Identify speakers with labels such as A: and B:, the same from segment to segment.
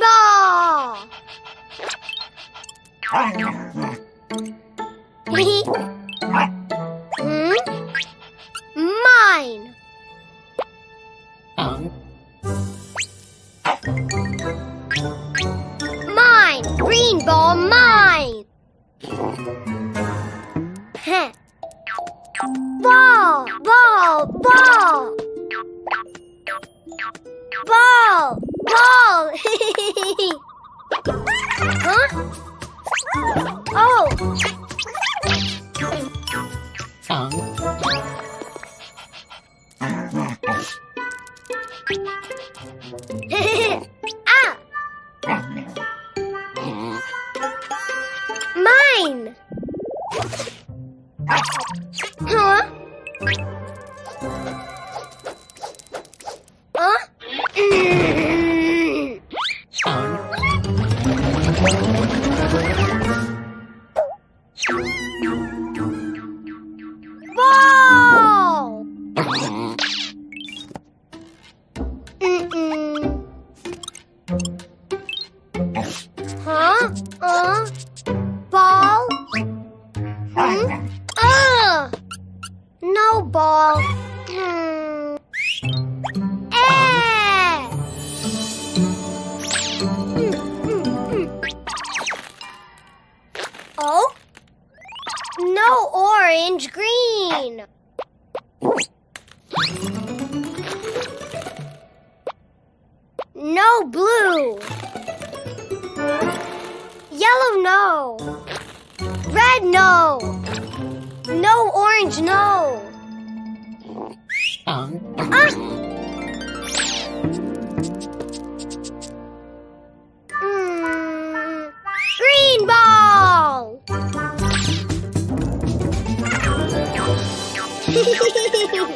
A: ball. Green ball. Ball, ball. huh? Oh. ah. Mine. Uh? Ball? Hmm? Ugh! No ball. Hmm. Eh! Mm, mm, mm. Oh? No orange, green. No blue. Yellow, no. Red, no. No orange, no. Ah! Mm, green ball.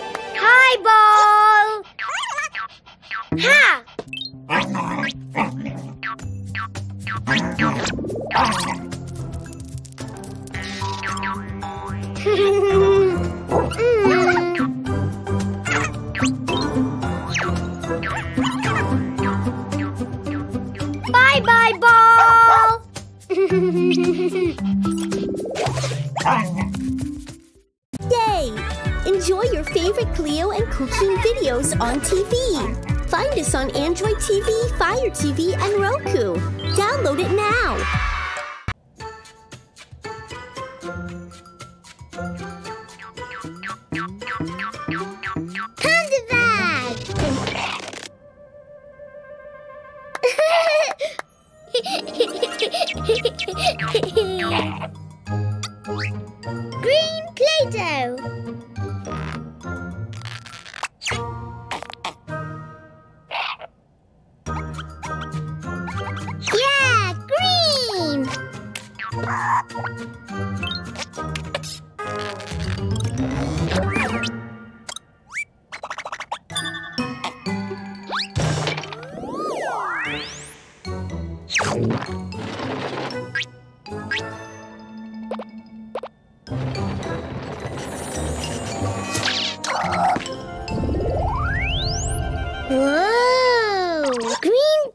A: Ball. Ha!
B: Yay! Enjoy your favorite Cleo and Cuquin videos on TV. Find us on Android TV, Fire TV, and Roku. Download it now.
A: Panda bag. Green Play-Doh.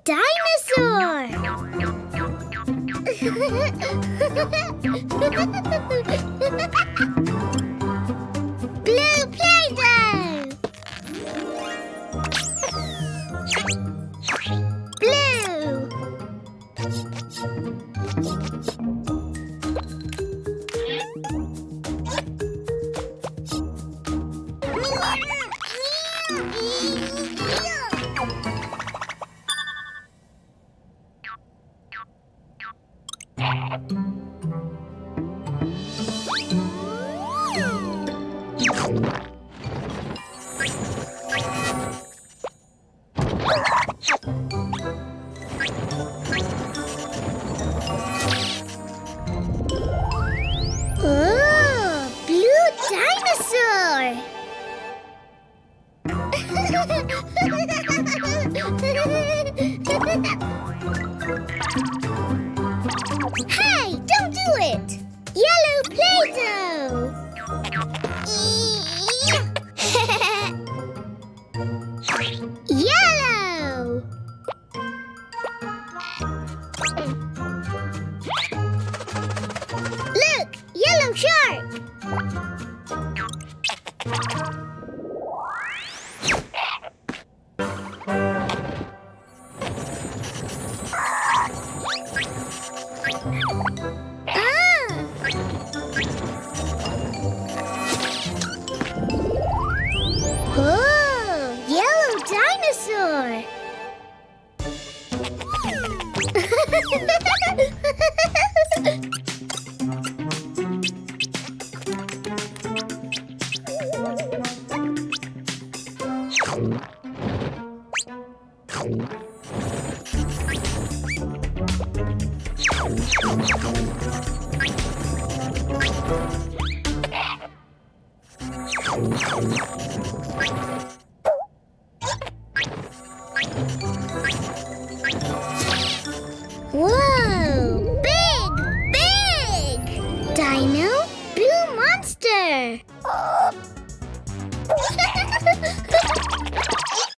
A: Dinosaur! Blue Play-Doh.
C: Thank you. Whoa! Big! Big! Dino